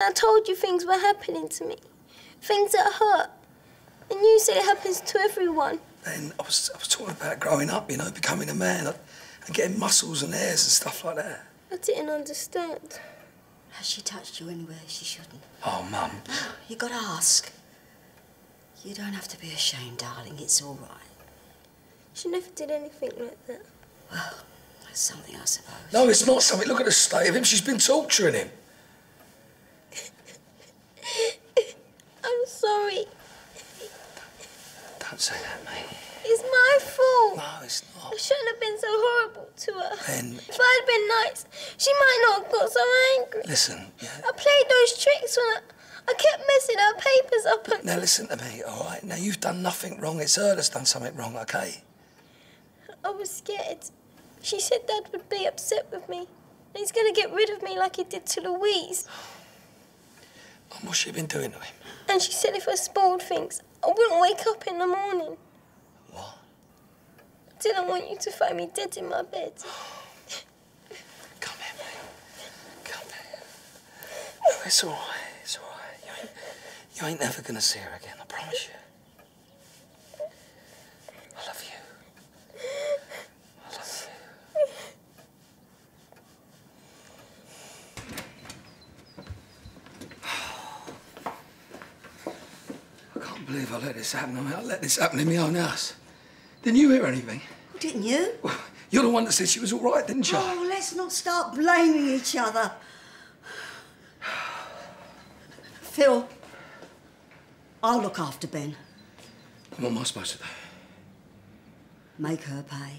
I told you things were happening to me. Things that hurt. And you said it happens to everyone. And I was, I was talking about growing up, you know, becoming a man and getting muscles and hairs and stuff like that. I didn't understand. Has she touched you anywhere she shouldn't? Oh, Mum. You gotta ask. You don't have to be ashamed, darling. It's all right. She never did anything like that. Well, that's something, I suppose. No, it's not something. Look at the state of him. She's been torturing him. Say that, mate. It's my fault. No, it's not. I shouldn't have been so horrible to her. Ben. If I'd been nice, she might not have got so angry. Listen, yeah. I played those tricks when I, I kept messing her papers up and... Now listen to me, all right? Now you've done nothing wrong. It's her that's done something wrong, okay? I was scared. She said Dad would be upset with me. And he's going to get rid of me like he did to Louise. And what's she been doing to him? And she said if I spoiled things, I wouldn't wake up in the morning. What? I didn't want you to find me dead in my bed. Come here, mate. Come here. No, it's all right. It's all right. You ain't, you ain't never going to see her again, I promise you. I love you. I love you. I can't believe I let this happen. I mean, I let this happen in my own house. Didn't you hear anything? Didn't you? You're the one that said she was all right, didn't you? Oh, let's not start blaming each other. Phil, I'll look after Ben. What am I supposed to do? Make her pay.